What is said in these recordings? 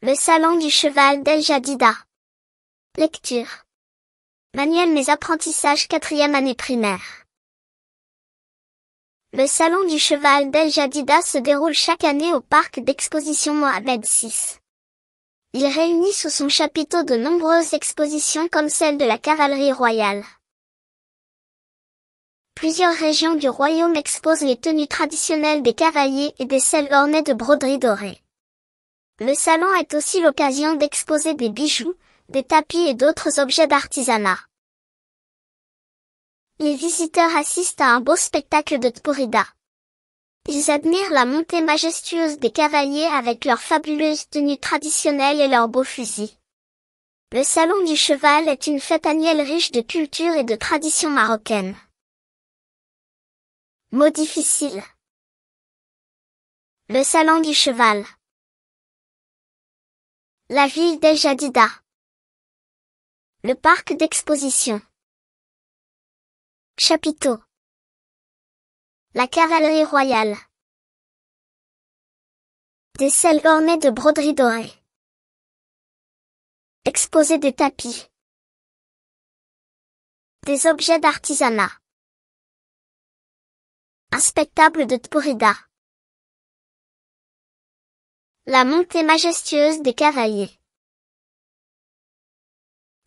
Le salon du cheval d'El Jadida. Lecture. Manuel mes apprentissages quatrième année primaire. Le salon du cheval d'El Jadida se déroule chaque année au parc d'exposition Mohamed VI. Il réunit sous son chapiteau de nombreuses expositions comme celle de la cavalerie royale. Plusieurs régions du royaume exposent les tenues traditionnelles des cavaliers et des selles ornées de broderies dorées. Le salon est aussi l'occasion d'exposer des bijoux, des tapis et d'autres objets d'artisanat. Les visiteurs assistent à un beau spectacle de Tporida. Ils admirent la montée majestueuse des cavaliers avec leurs fabuleuses tenues traditionnelles et leurs beaux fusils. Le salon du cheval est une fête annuelle riche de culture et de traditions marocaines. Mot difficile. Le salon du cheval. La ville d'El Jadida. Le parc d'exposition. Chapiteau. La cavalerie royale. Des selles ornées de broderies dorées. Exposé des tapis. Des objets d'artisanat. Un spectacle de Tporida. La montée majestueuse des cavaliers.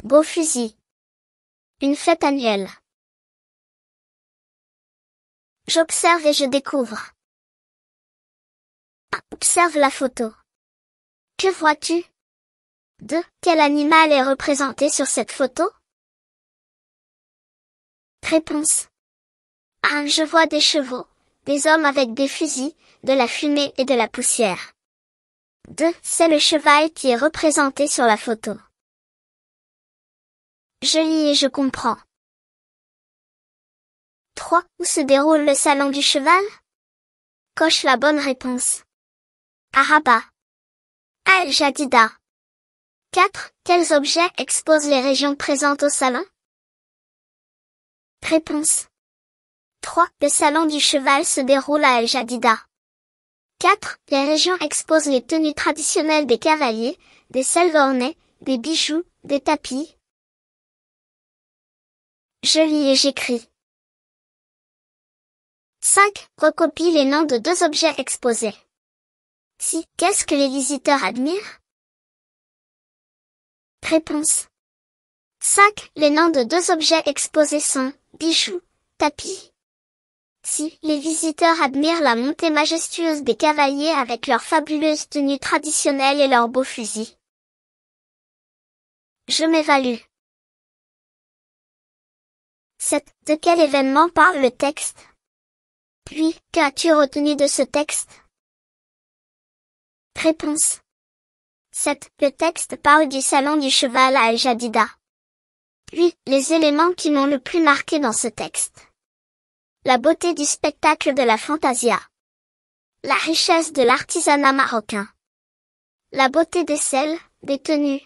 Beau fusil. Une fête annuelle. J'observe et je découvre. Observe la photo. Que vois-tu? 2. Quel animal est représenté sur cette photo? Réponse. Ah, je vois des chevaux, des hommes avec des fusils, de la fumée et de la poussière. 2. C'est le cheval qui est représenté sur la photo. Je lis et je comprends. 3. Où se déroule le salon du cheval? Coche la bonne réponse. Araba. Al Jadida. 4. Quels objets exposent les régions présentes au salon? Réponse. 3. Le salon du cheval se déroule à El Jadida. 4. Les régions exposent les tenues traditionnelles des cavaliers, des selles ornées, des bijoux, des tapis. Je lis et j'écris. 5. Recopie les noms de deux objets exposés. Si, qu'est-ce que les visiteurs admirent? Réponse. 5. Les noms de deux objets exposés sont bijoux, tapis. Si, les visiteurs admirent la montée majestueuse des cavaliers avec leurs fabuleuses tenues traditionnelles et leurs beaux fusils. Je m'évalue. 7. De quel événement parle le texte? Puis, qu'as-tu retenu de ce texte? Réponse. 7. Le texte parle du salon du cheval à Al-Jadida. Puis, les éléments qui m'ont le plus marqué dans ce texte. La beauté du spectacle de la fantasia. La richesse de l'artisanat marocain. La beauté des selles, des tenues,